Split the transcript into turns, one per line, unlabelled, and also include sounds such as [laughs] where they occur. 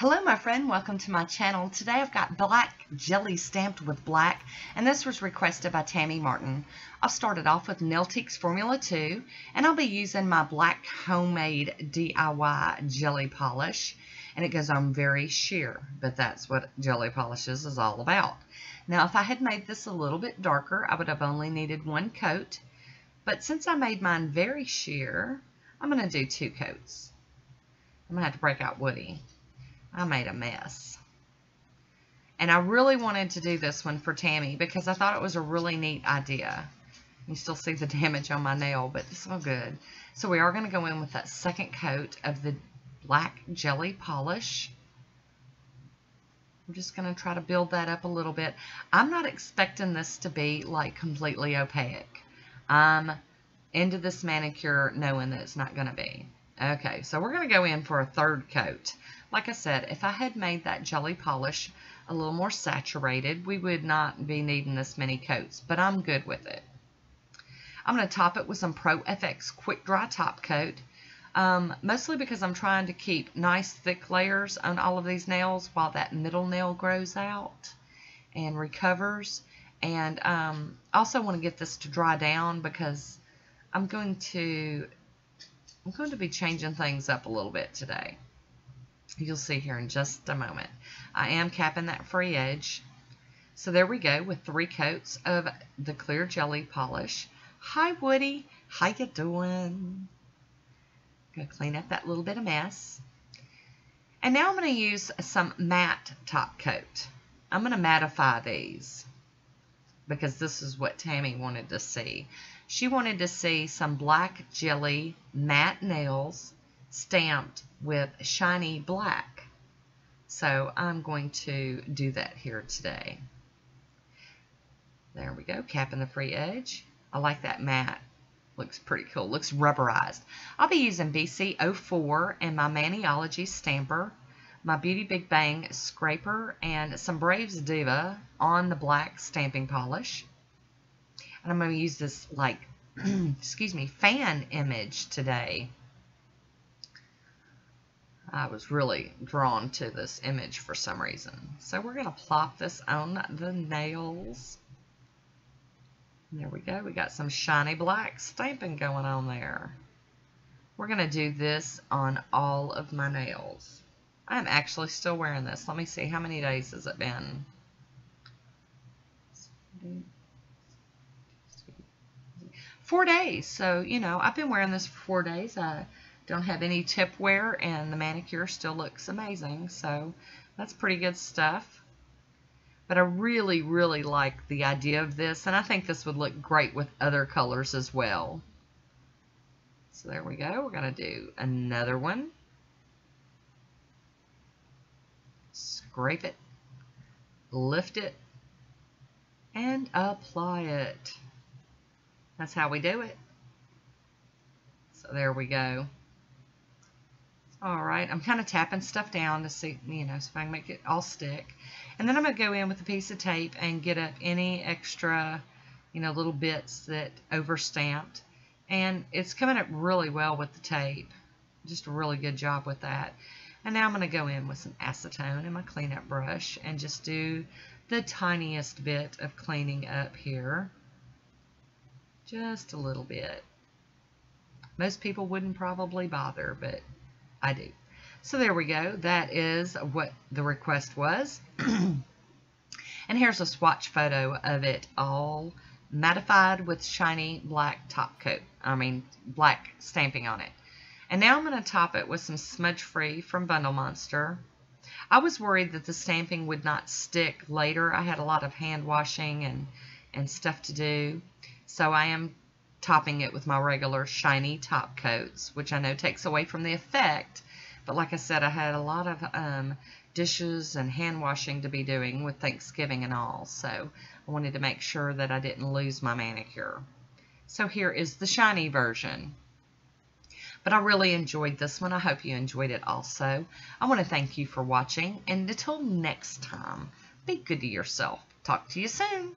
Hello my friend, welcome to my channel. Today I've got black jelly stamped with black and this was requested by Tammy Martin. I've started off with Nailtiques Formula 2 and I'll be using my black homemade DIY jelly polish and it goes on very sheer but that's what jelly polishes is all about. Now if I had made this a little bit darker I would have only needed one coat but since I made mine very sheer I'm going to do two coats. I'm going to have to break out Woody. I made a mess. And I really wanted to do this one for Tammy because I thought it was a really neat idea. You still see the [laughs] damage on my nail, but it's all good. So we are going to go in with that second coat of the black jelly polish. We're just going to try to build that up a little bit. I'm not expecting this to be like completely opaque. I'm into this manicure knowing that it's not going to be. Okay, so we're going to go in for a third coat. Like I said, if I had made that jelly polish a little more saturated, we would not be needing this many coats, but I'm good with it. I'm going to top it with some Pro FX Quick Dry Top Coat, um, mostly because I'm trying to keep nice thick layers on all of these nails while that middle nail grows out and recovers. And um, also want to get this to dry down because I'm going to I'm going to be changing things up a little bit today. You'll see here in just a moment. I am capping that free edge. So there we go with three coats of the clear jelly polish. Hi Woody, how you doing? Gonna clean up that little bit of mess. And now I'm going to use some matte top coat. I'm going to mattify these because this is what Tammy wanted to see. She wanted to see some black jelly matte nails stamped with shiny black. So I'm going to do that here today. There we go, capping the free edge. I like that matte. Looks pretty cool. Looks rubberized. I'll be using BC04 and my Maniology stamper, my Beauty Big Bang scraper, and some Braves Diva on the black stamping polish. And I'm going to use this, like, [clears throat] excuse me, fan image today. I was really drawn to this image for some reason. So we're going to plop this on the nails. There we go. We got some shiny black stamping going on there. We're going to do this on all of my nails. I'm actually still wearing this. Let me see. How many days has it been? Four days. So, you know, I've been wearing this for four days. I don't have any tip wear, and the manicure still looks amazing. So, that's pretty good stuff. But I really, really like the idea of this, and I think this would look great with other colors as well. So there we go. We're going to do another one. Scrape it, lift it, and apply it. That's how we do it. So there we go. All right, I'm kind of tapping stuff down to see, you know, so if I can make it all stick. And then I'm going to go in with a piece of tape and get up any extra, you know, little bits that overstamped. And it's coming up really well with the tape. Just a really good job with that. And now I'm going to go in with some acetone in my cleanup brush and just do the tiniest bit of cleaning up here. Just a little bit. Most people wouldn't probably bother, but I do. So there we go. That is what the request was. [clears throat] and here's a swatch photo of it all mattified with shiny black top coat. I mean, black stamping on it. And now I'm going to top it with some Smudge Free from Bundle Monster. I was worried that the stamping would not stick later. I had a lot of hand washing and, and stuff to do. So I am topping it with my regular shiny top coats, which I know takes away from the effect. But like I said, I had a lot of um, dishes and hand washing to be doing with Thanksgiving and all. So I wanted to make sure that I didn't lose my manicure. So here is the shiny version. But I really enjoyed this one. I hope you enjoyed it also. I want to thank you for watching. And until next time, be good to yourself. Talk to you soon.